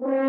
Mm-hmm.